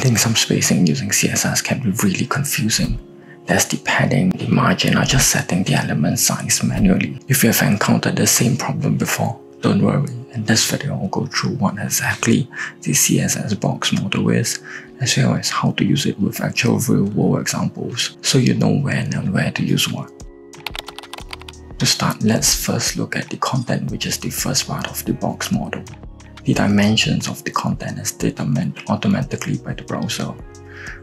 Adding some spacing using CSS can be really confusing. There's the padding, the margin, or just setting the element size manually. If you have encountered the same problem before, don't worry, in this video I'll go through what exactly the CSS box model is, as well as how to use it with actual real-world examples, so you know when and where to use what. To start, let's first look at the content which is the first part of the box model. The dimensions of the content is determined automatically by the browser.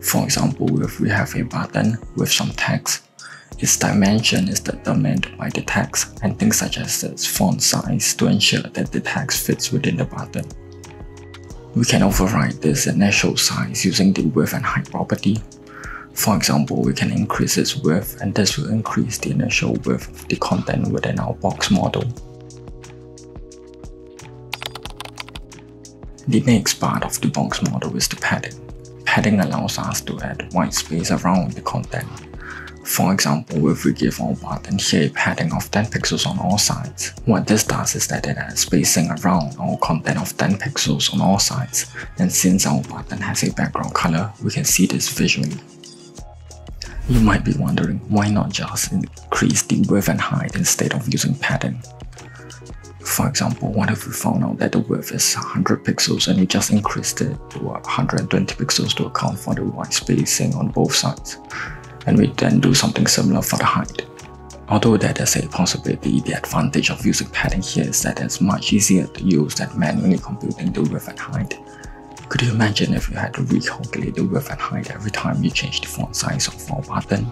For example, if we have a button with some text, its dimension is determined by the text and things such as its font size to ensure that the text fits within the button. We can override this initial size using the width and height property. For example, we can increase its width and this will increase the initial width of the content within our box model. The next part of the box model is the padding. Padding allows us to add white space around the content. For example, if we give our button here a padding of 10 pixels on all sides, what this does is that it adds spacing around our content of 10 pixels on all sides, and since our button has a background color, we can see this visually. You might be wondering, why not just increase the width and height instead of using padding? For example, what if we found out that the width is 100 pixels and we just increased it to 120 pixels to account for the white spacing on both sides, and we then do something similar for the height. Although that is a possibility, the advantage of using padding here is that it's much easier to use than manually computing the width and height. Could you imagine if you had to recalculate the width and height every time you change the font size of our button?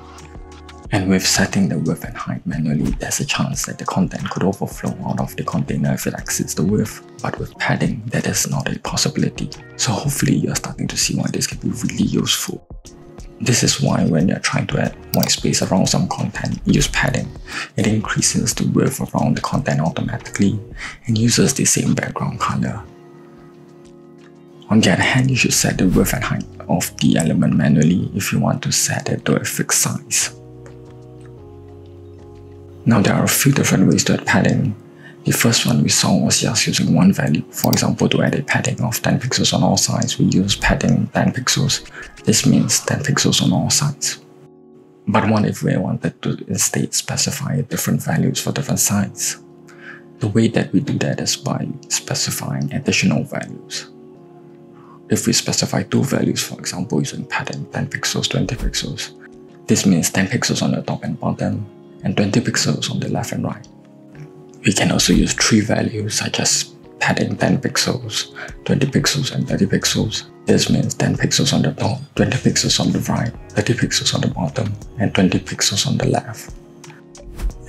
And with setting the width and height manually, there's a chance that the content could overflow out of the container if it exceeds the width. But with padding, that is not a possibility. So hopefully you're starting to see why this can be really useful. This is why when you're trying to add white space around some content, use padding. It increases the width around the content automatically and uses the same background color. On the other hand, you should set the width and height of the element manually if you want to set it to a fixed size. Now there are a few different ways to add padding. The first one we saw was just using one value. For example, to add a padding of 10 pixels on all sides, we use padding 10 pixels. This means 10 pixels on all sides. But what if we wanted to instead specify different values for different sides? The way that we do that is by specifying additional values. If we specify two values, for example, using padding 10 pixels, 20 pixels, this means 10 pixels on the top and bottom, and 20 pixels on the left and right. We can also use three values such as padding 10 pixels, 20 pixels and 30 pixels. This means 10 pixels on the top, 20 pixels on the right, 30 pixels on the bottom, and 20 pixels on the left.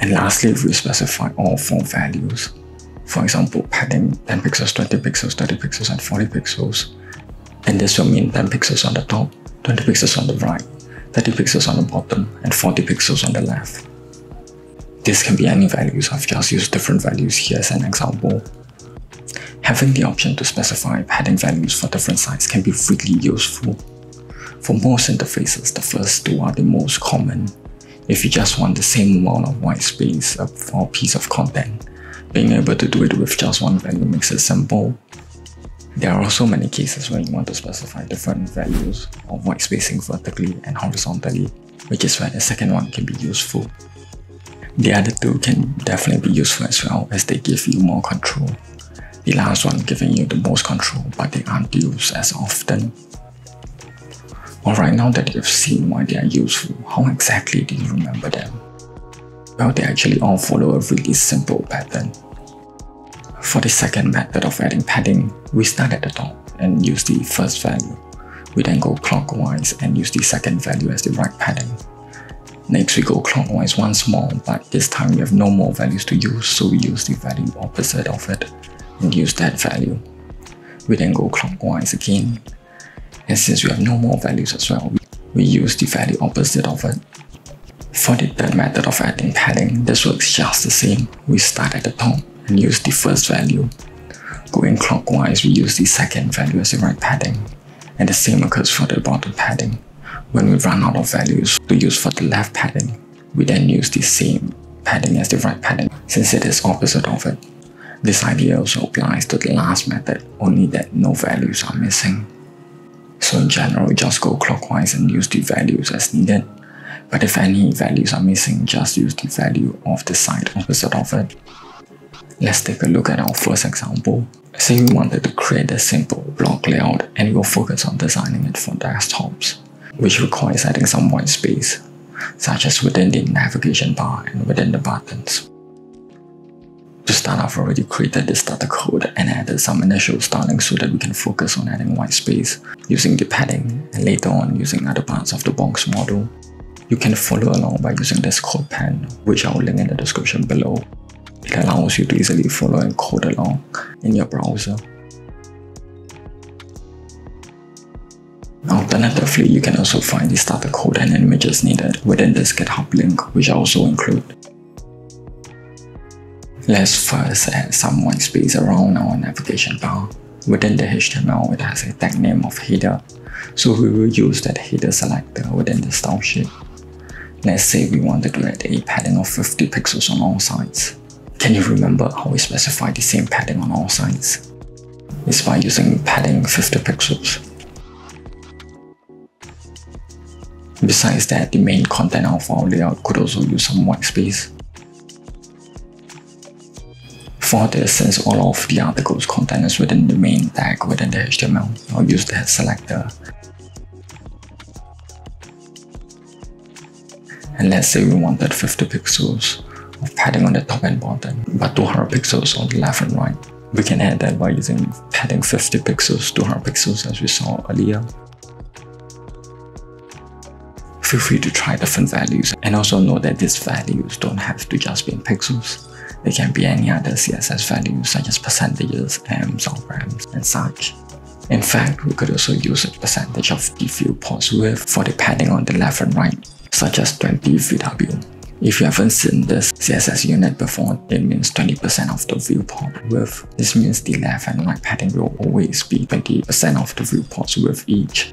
And lastly, we specify all four values, for example, padding 10 pixels, 20 pixels, 30 pixels, and 40 pixels, then this will mean 10 pixels on the top, 20 pixels on the right, 30 pixels on the bottom, and 40 pixels on the left. This can be any values, I've just used different values here as an example. Having the option to specify padding values for different sites can be really useful. For most interfaces, the first two are the most common. If you just want the same amount of white space for a piece of content, being able to do it with just one value makes it simple. There are also many cases where you want to specify different values of white spacing vertically and horizontally, which is where the second one can be useful. The other two can definitely be useful as well as they give you more control. The last one giving you the most control but they aren't used as often. Alright, now that you've seen why they are useful, how exactly do you remember them? Well, they actually all follow a really simple pattern. For the second method of adding padding, we start at the top and use the first value. We then go clockwise and use the second value as the right padding. Next we go clockwise once more, but this time we have no more values to use, so we use the value opposite of it and use that value. We then go clockwise again, and since we have no more values as well, we use the value opposite of it. For the third method of adding padding, this works just the same. We start at the top and use the first value. Going clockwise, we use the second value as the right padding, and the same occurs for the bottom padding. When we run out of values to use for the left padding, we then use the same padding as the right padding since it is opposite of it. This idea also applies to the last method, only that no values are missing. So in general, just go clockwise and use the values as needed. But if any values are missing, just use the value of the side opposite of it. Let's take a look at our first example. Say we wanted to create a simple block layout and we'll focus on designing it for desktops, which requires adding some white space, such as within the navigation bar and within the buttons. To start, I've already created the starter code and added some initial styling so that we can focus on adding white space using the padding and later on using other parts of the box model. You can follow along by using this CodePen, which I will link in the description below. It allows you to easily follow and code along in your browser. Alternatively, you can also find the starter code and images needed within this GitHub link, which I also include. Let's first add some white space around our navigation bar. Within the HTML, it has a tag name of header, so we will use that header selector within the style sheet. Let's say we wanted to add a padding of 50 pixels on all sides. Can you remember how we specify the same padding on all sides? It's by using padding 50 pixels. Besides that, the main content of our layout could also use some white space. For this, since all of the article's content is within the main tag within the HTML, I'll use the head selector and let's say we wanted 50 pixels of padding on the top and bottom, but 200 pixels on the left and right. We can add that by using padding 50 pixels, 200 pixels as we saw earlier. Feel free to try different values and also know that these values don't have to just be in pixels. They can be any other CSS values such as percentages, or rems, and such. In fact, we could also use a percentage of the viewports width for the padding on the left and right such as 20 VW. If you haven't seen this CSS unit before, it means 20% of the viewport width. This means the left and right padding will always be 20% of the viewports width each.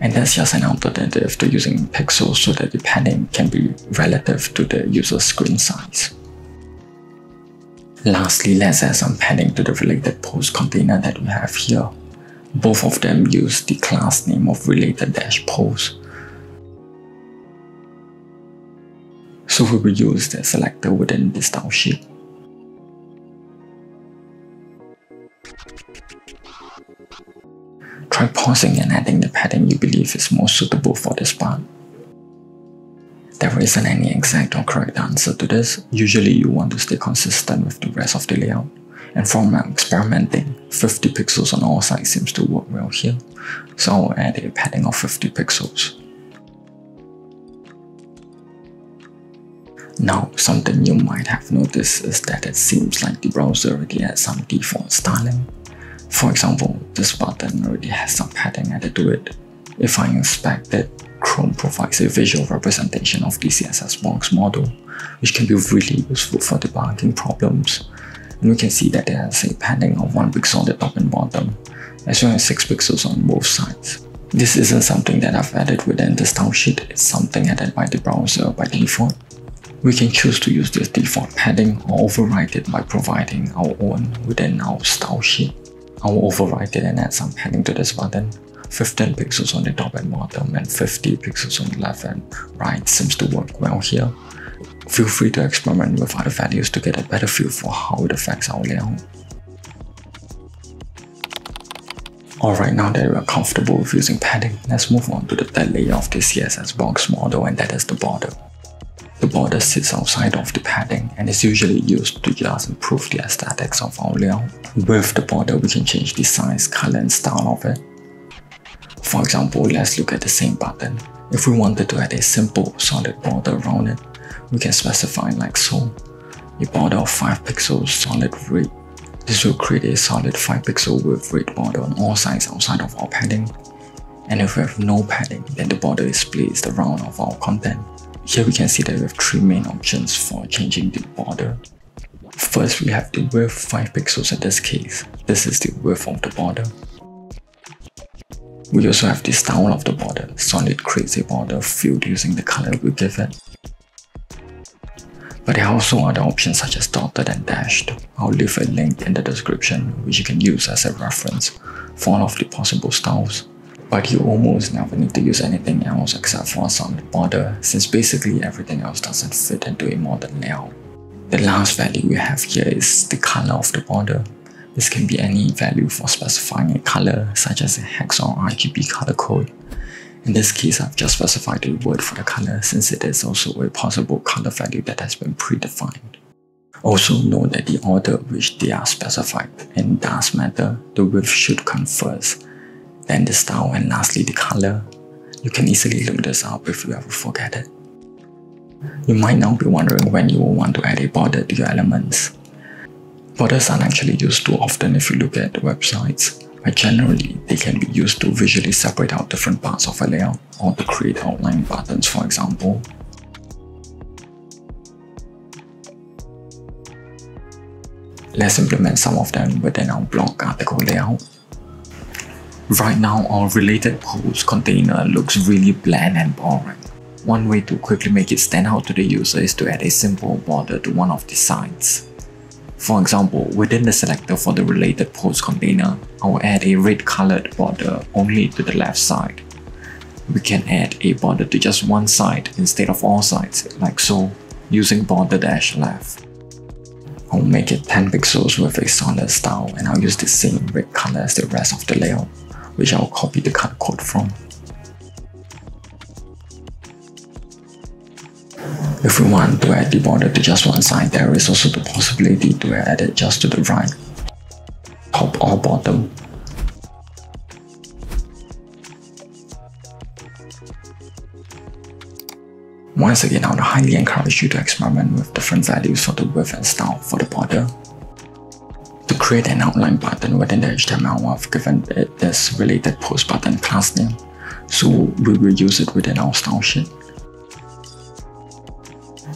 And that's just an alternative to using pixels so that the padding can be relative to the user's screen size. Lastly, let's add some padding to the related post container that we have here. Both of them use the class name of related-post So we will use the selector within the style sheet. Try pausing and adding the padding you believe is most suitable for this part. There isn't any exact or correct answer to this. Usually you want to stay consistent with the rest of the layout. And from experimenting, 50 pixels on all sides seems to work well here. So I'll add a padding of 50 pixels. Now, something you might have noticed is that it seems like the browser already has some default styling. For example, this button already has some padding added to it. If I inspect it, Chrome provides a visual representation of the CSS box model, which can be really useful for debugging problems. And we can see that has a padding of 1 pixel on the top and bottom, as well as 6 pixels on both sides. This isn't something that I've added within the style sheet, it's something added by the browser by default. We can choose to use this default padding or override it by providing our own within our style sheet. I will override it and add some padding to this button. 15 pixels on the top and bottom and 50 pixels on the left and right seems to work well here. Feel free to experiment with other values to get a better feel for how it affects our layout. Alright, now that we are comfortable with using padding, let's move on to the third layer of the CSS box model and that is the border. The border sits outside of the padding and is usually used to just improve the aesthetics of our layout. With the border, we can change the size, color, and style of it. For example, let's look at the same button. If we wanted to add a simple, solid border around it, we can specify like so. A border of 5 pixels solid red. This will create a solid 5 pixel with red border on all sides outside of our padding. And if we have no padding, then the border is placed around of our content. Here we can see that we have three main options for changing the border. First, we have the width 5 pixels in this case. This is the width of the border. We also have the style of the border. Solid creates a border filled using the color we give it. But there are also other options such as dotted and dashed. I'll leave a link in the description which you can use as a reference for all of the possible styles. But you almost never need to use anything else except for a solid border since basically everything else doesn't fit into a modern layout. The last value we have here is the color of the border. This can be any value for specifying a color such as a hex or RGB color code. In this case, I've just specified the word for the color since it is also a possible color value that has been predefined. Also note that the order which they are specified in does matter, the width should first, then the style and lastly the color. You can easily look this up if you ever forget it. You might now be wondering when you will want to add a border to your elements. Borders aren't actually used too often if you look at websites, but generally they can be used to visually separate out different parts of a layout or to create outline buttons for example. Let's implement some of them within our blog article layout. Right now, our related posts container looks really bland and boring. One way to quickly make it stand out to the user is to add a simple border to one of the sides. For example, within the selector for the related post container, I will add a red colored border only to the left side. We can add a border to just one side instead of all sides, like so, using border dash left. I'll make it 10 pixels with a solid style and I'll use the same red color as the rest of the layout, which I'll copy the cut code from. If we want to add the border to just one side, there is also the possibility to add it just to the right, top or bottom. Once again, I would highly encourage you to experiment with different values for the width and style for the border. Create an outline button within the HTML, I've given it this related post button class name, so we will use it within our style sheet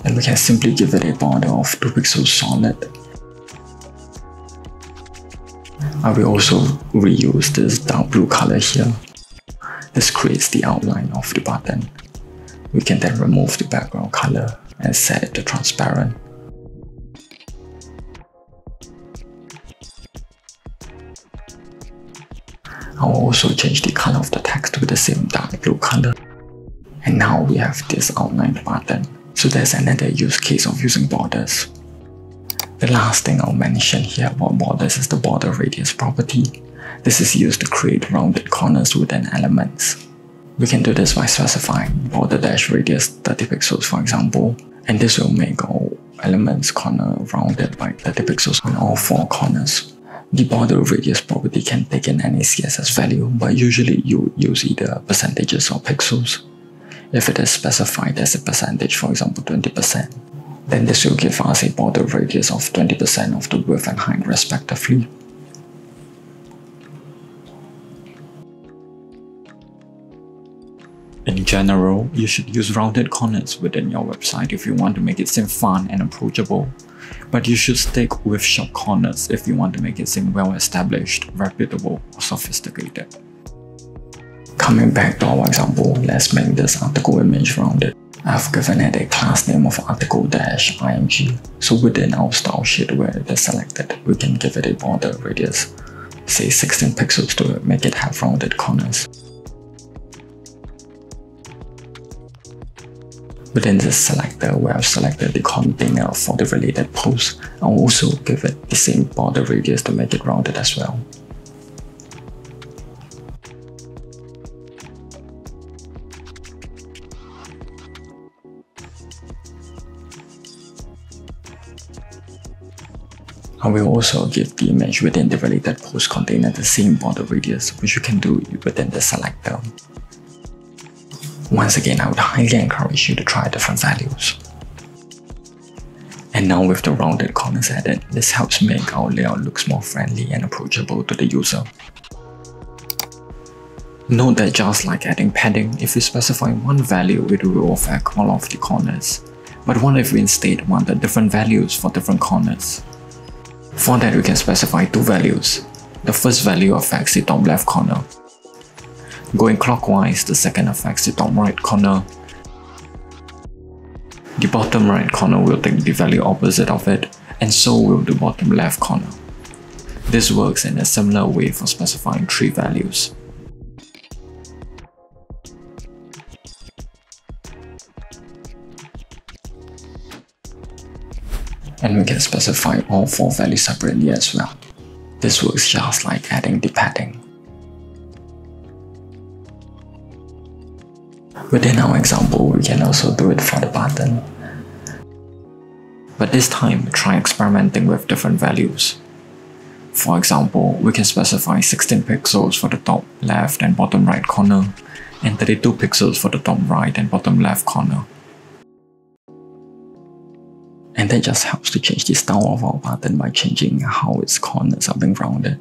and we can simply give it a border of 2 pixels solid. I will also reuse this dark blue color here. This creates the outline of the button. We can then remove the background color and set it to transparent. I will also change the color of the text to the same dark blue color. And now we have this outline button. So there's another use case of using borders. The last thing I'll mention here about borders is the border radius property. This is used to create rounded corners within elements. We can do this by specifying border dash radius 30 pixels for example, and this will make all elements corner rounded by 30 pixels on all four corners. The border radius property can take in any CSS value, but usually you use either percentages or pixels. If it is specified as a percentage, for example 20%, then this will give us a border radius of 20% of the width and height respectively. In general, you should use rounded corners within your website if you want to make it seem fun and approachable. But you should stick with sharp corners if you want to make it seem well established, reputable, or sophisticated. Coming back to our example, let's make this article image rounded. I've given it a class name of article-img. So within our style sheet where it is selected, we can give it a border radius, say 16 pixels to make it have rounded corners. Within this selector where I've selected the container for the related post, I'll also give it the same border radius to make it rounded as well. I will also give the image within the related post container the same border radius, which you can do within the selector. Once again, I would highly encourage you to try different values. And now with the rounded corners added, this helps make our layout looks more friendly and approachable to the user. Note that just like adding padding, if you specify one value, it will affect all of the corners. But what if we instead wanted different values for different corners? For that, we can specify two values. The first value affects the top left corner. Going clockwise, the second affects the top right corner. The bottom right corner will take the value opposite of it, and so will the bottom left corner. This works in a similar way for specifying three values. And we can specify all four values separately as well. This works just like adding the padding. Within our example, we can also do it for the button. But this time, try experimenting with different values. For example, we can specify 16 pixels for the top left and bottom right corner, and 32 pixels for the top right and bottom left corner. And that just helps to change the style of our button by changing how its corners are being rounded.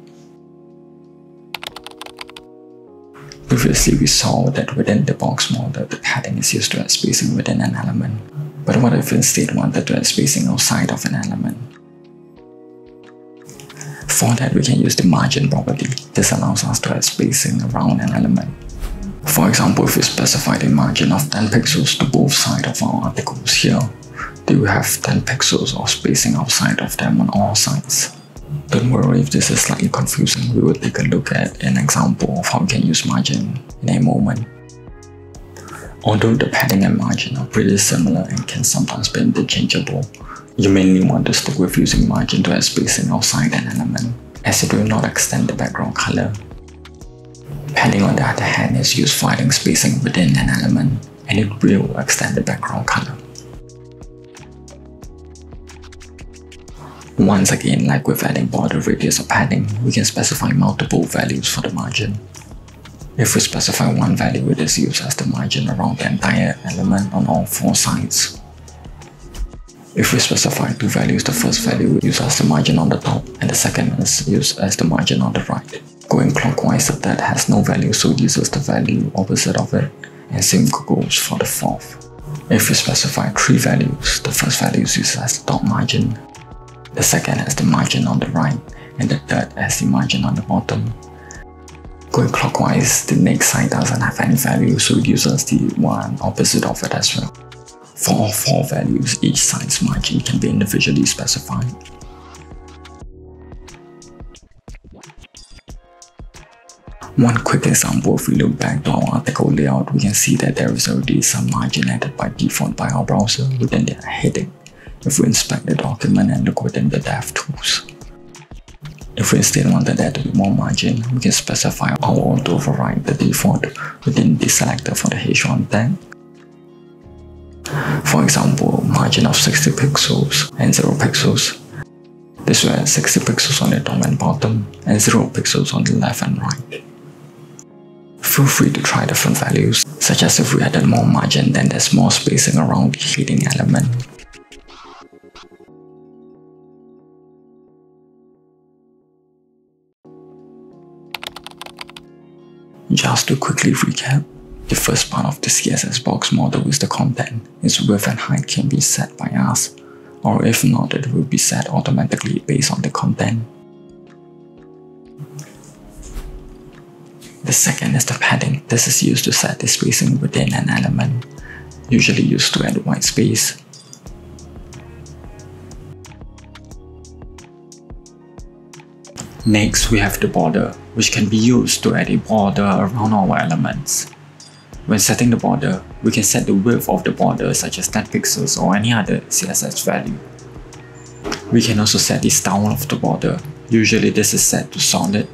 Previously, we saw that within the box model, the padding is used to add spacing within an element. But what if instead we wanted to add spacing outside of an element? For that, we can use the margin property. This allows us to add spacing around an element. For example, if we specify the margin of 10 pixels to both sides of our articles here, they will have 10 pixels of spacing outside of them on all sides. Don't worry if this is slightly confusing, we will take a look at an example of how we can use margin in a moment. Although the padding and margin are pretty similar and can sometimes be interchangeable, you mainly want to stick with using margin to add spacing outside an element, as it will not extend the background color. Padding on the other hand is used for adding spacing within an element, and it will extend the background color. Once again, like with adding border radius or padding, we can specify multiple values for the margin. If we specify one value, it is used as the margin around the entire element on all four sides. If we specify two values, the first value is used as the margin on the top, and the second is used as the margin on the right. Going clockwise, the third has no value, so it uses the value opposite of it, and same goes for the fourth. If we specify three values, the first value is used as the top margin, the second has the margin on the right, and the third has the margin on the bottom. Going clockwise, the next side doesn't have any value, so it uses the one opposite of it as well. For all four values, each side's margin can be individually specified. One quick example, if we look back to our article layout, we can see that there is already some margin added by default by our browser within the heading if we inspect the document and look within the DevTools. If we still wanted there to be more margin, we can specify or auto override the default within the selector for the H1 tag. For example, margin of 60 pixels and 0 pixels. This will add 60 pixels on the top and bottom and 0 pixels on the left and right. Feel free to try different values, such as if we added more margin then there's more spacing around the heading element. Just to quickly recap, the first part of the CSS box model is the content. Its width and height can be set by us, or if not, it will be set automatically based on the content. The second is the padding. This is used to set the spacing within an element, usually used to add white space. Next, we have the border, which can be used to add a border around our elements. When setting the border, we can set the width of the border such as 10 pixels or any other CSS value. We can also set the style of the border, usually this is set to solid,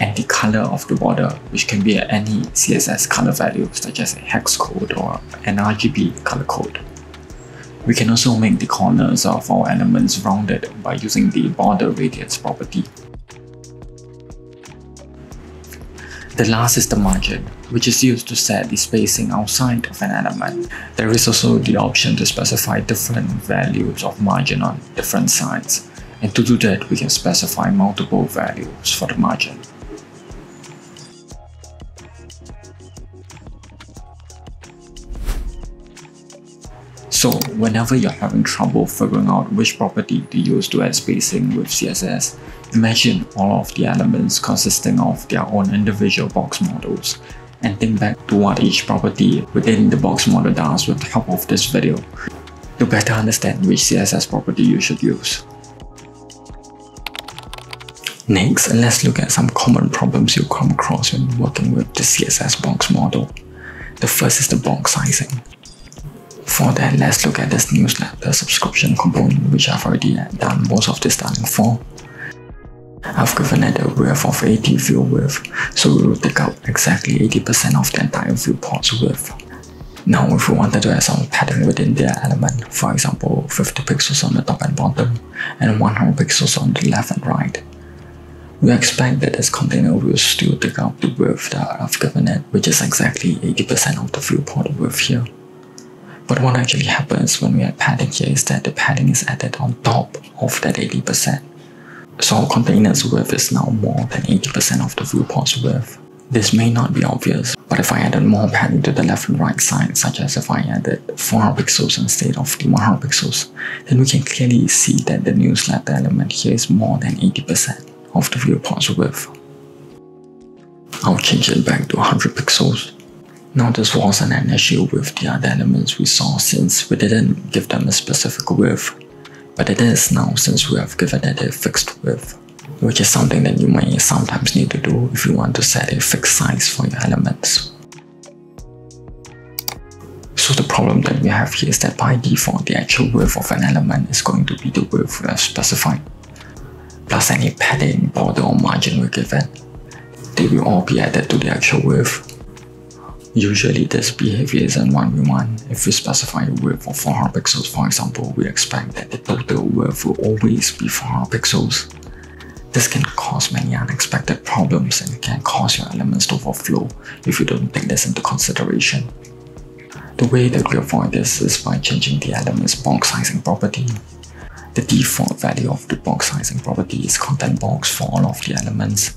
and the color of the border, which can be any CSS color value such as a hex code or an RGB color code. We can also make the corners of our elements rounded by using the border radius property. The last is the margin, which is used to set the spacing outside of an element. There is also the option to specify different values of margin on different sides. And to do that, we can specify multiple values for the margin. So whenever you're having trouble figuring out which property to use to add spacing with CSS, imagine all of the elements consisting of their own individual box models and think back to what each property within the box model does with the help of this video to better understand which CSS property you should use. Next, let's look at some common problems you come across when working with the CSS box model. The first is the box sizing. For that, let's look at this newsletter subscription component which I've already done most of the styling for. I've given it a width of 80 view width, so we will take out exactly 80% of the entire viewport's width. Now if we wanted to add some padding within the element, for example 50 pixels on the top and bottom, and 100 pixels on the left and right, we expect that this container will still take out the width that I've given it, which is exactly 80% of the viewport width here. But what actually happens when we add padding here is that the padding is added on top of that 80%. So container's width is now more than 80% of the viewport's width. This may not be obvious, but if I added more padding to the left and right side, such as if I added 400 pixels instead of the 100 pixels, then we can clearly see that the newsletter element here is more than 80% of the viewport's width. I'll change it back to 100 pixels. Now this wasn't an issue with the other elements we saw since we didn't give them a specific width, but it is now since we have given it a fixed width, which is something that you may sometimes need to do if you want to set a fixed size for your elements. So the problem that we have here is that by default the actual width of an element is going to be the width we have specified plus any padding, border or margin we given. They will all be added to the actual width. Usually this behavior one we want. If we specify a width of 400 pixels for example, we expect that the total width will always be 400 pixels. This can cause many unexpected problems and can cause your elements to overflow if you don't take this into consideration. The way that we avoid this is by changing the element's box sizing property. The default value of the box sizing property is content box for all of the elements,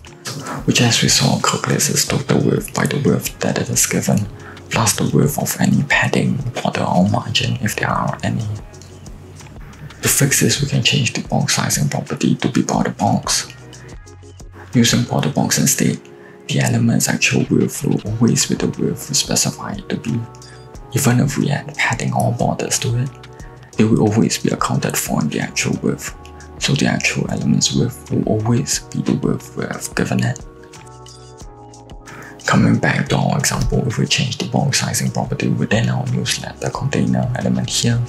which as we saw calculates its total width by the width that it is given, plus the width of any padding, border or margin if there are any. To fix this, we can change the box sizing property to be border box. Using border box instead, the element's actual width will always be the width we specify it to be, even if we add padding or borders to it it will always be accounted for in the actual width. So the actual element's width will always be the width we have given it. Coming back to our example, if we change the box sizing property within our newsletter container element here,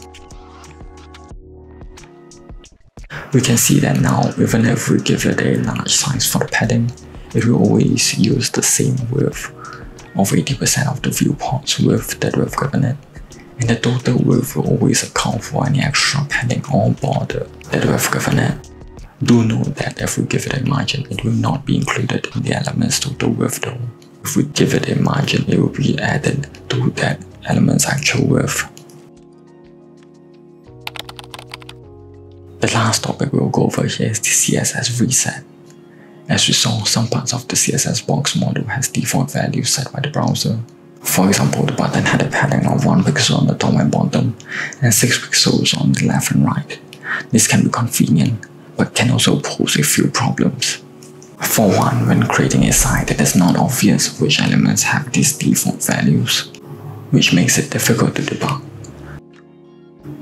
we can see that now even if we give it a large size for the padding, it will always use the same width of 80% of the viewport's width that we've given it and the total width will always account for any extra padding or border that we have given. Do note that if we give it a margin, it will not be included in the element's total width though. If we give it a margin, it will be added to that element's actual width. The last topic we'll go over here is the CSS reset. As we saw, some parts of the CSS box model has default values set by the browser, for example, the button had a padding of 1 pixel on the top and bottom and 6 pixels on the left and right. This can be convenient, but can also pose a few problems. For one, when creating a site, it is not obvious which elements have these default values, which makes it difficult to debug.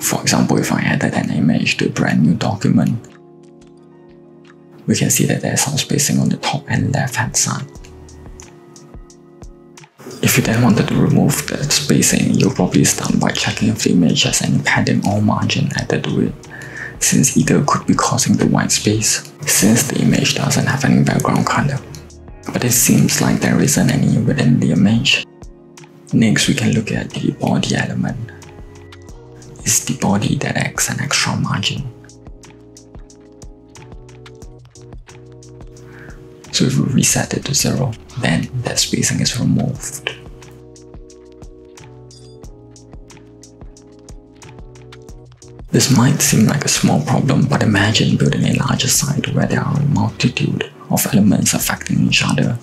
For example, if I added an image to a brand new document, we can see that there's some spacing on the top and left hand side. If you then wanted to remove that spacing, you'll probably start by checking if the image has any padding or margin added to it, since either could be causing the white space, since the image doesn't have any background color. But it seems like there isn't any within the image. Next, we can look at the body element. It's the body that acts an extra margin. So if we reset it to zero, then that spacing is removed. This might seem like a small problem, but imagine building a larger site where there are a multitude of elements affecting each other.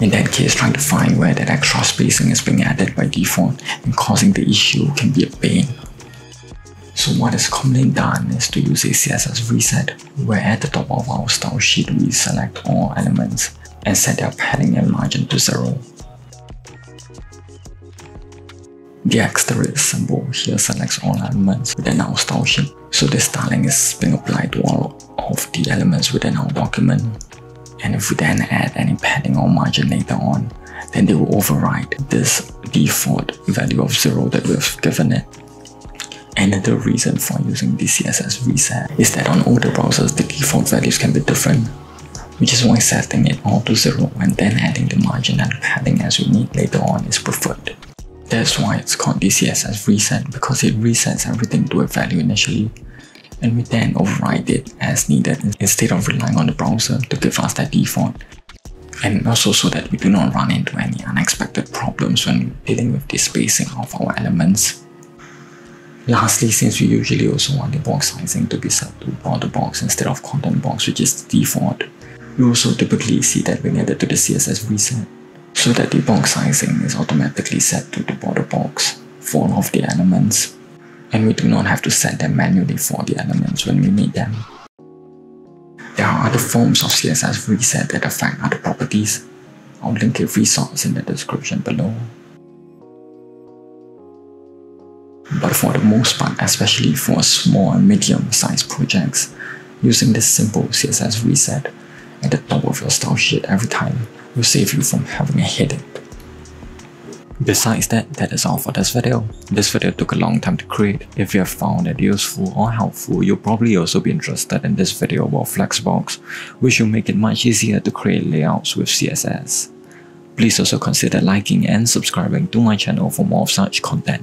In that case, trying to find where that extra spacing is being added by default and causing the issue can be a pain. So what is commonly done is to use a CSS reset, where at the top of our style sheet we select all elements and set their padding and margin to zero. The asterisk symbol here selects all elements within our style sheet, so this styling is being applied to all of the elements within our document. And if we then add any padding or margin later on, then they will override this default value of 0 that we've given it. Another reason for using the CSS reset is that on older browsers the default values can be different, which is why setting it all to 0 and then adding the margin and padding as we need later on is preferred. That's why it's called the CSS reset because it resets everything to a value initially and we then override it as needed instead of relying on the browser to give us that default and also so that we do not run into any unexpected problems when dealing with the spacing of our elements. Lastly, since we usually also want the box sizing to be set to border box instead of content box which is the default, we also typically see that when added to the CSS reset, so that the box sizing is automatically set to the border box for all of the elements, and we do not have to set them manually for the elements when we need them. There are other forms of CSS reset that affect other properties. I'll link a resource in the description below. But for the most part, especially for small and medium-sized projects, using this simple CSS reset at the top of your style sheet every time will save you from having a headache. Besides that, that is all for this video. This video took a long time to create. If you have found it useful or helpful, you'll probably also be interested in this video about Flexbox, which will make it much easier to create layouts with CSS. Please also consider liking and subscribing to my channel for more of such content.